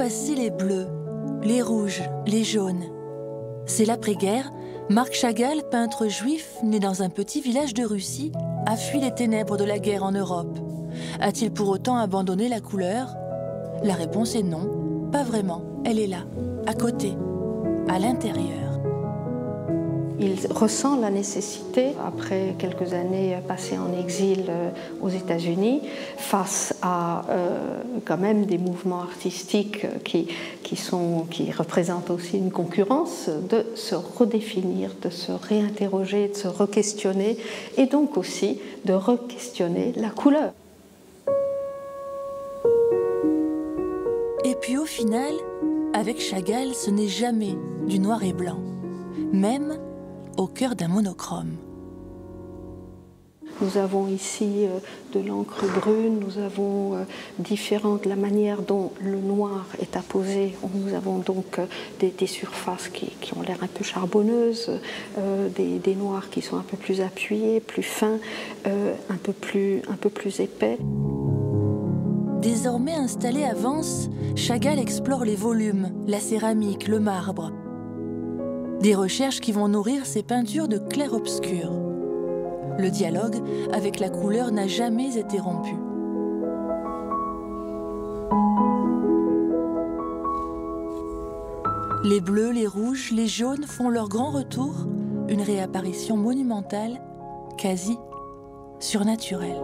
passé les bleus, les rouges, les jaunes. C'est l'après-guerre, Marc Chagall, peintre juif né dans un petit village de Russie, a fui les ténèbres de la guerre en Europe. A-t-il pour autant abandonné la couleur? La réponse est non, pas vraiment. Elle est là, à côté, à l'intérieur. Il ressent la nécessité, après quelques années passées en exil euh, aux États-Unis, face à euh, quand même des mouvements artistiques qui, qui, qui représentent aussi une concurrence, de se redéfinir, de se réinterroger, de se re-questionner, et donc aussi de re-questionner la couleur. Et puis au final, avec Chagall, ce n'est jamais du noir et blanc, même au cœur d'un monochrome. Nous avons ici euh, de l'encre brune, nous avons euh, différentes la manière dont le noir est apposé. Nous avons donc euh, des, surfaces qui, ont l'air un peu charbonneuses, des, des, noirs qui sont un peu plus appuyés, plus fins, un, peu plus, un peu plus épais. Désormais installé à Vence, Chagall explore les volumes, la céramique, le marbre. Des recherches qui vont nourrir ses peintures de clair-obscur. Le dialogue avec la couleur n'a jamais été rompu. Les bleus, les rouges, les jaunes font leur grand retour, une réapparition monumentale, quasi surnaturelle.